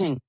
watching.